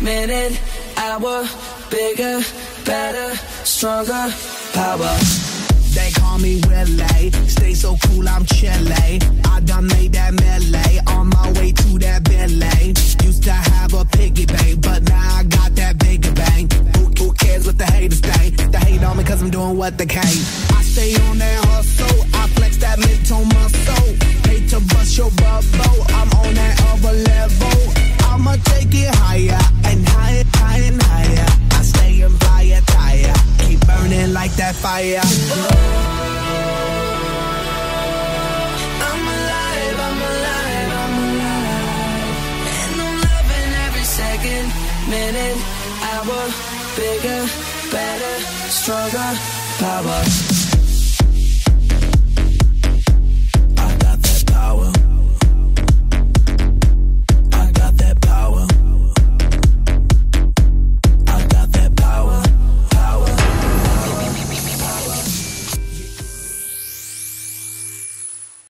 minute, hour, bigger, better, stronger, power. They call me Willie, stay so cool, I'm chilly. I done made that melee, on my way to that Bentley. Used to have a piggy bank, but now I got that bigger bang. Who, who cares what the haters think? They hate on me cause I'm doing what they can't. I stay on that hustle, I flex that mid-tone fire. I'm alive, I'm alive, I'm alive. And I'm loving every second, minute, hour, bigger, better, stronger, power.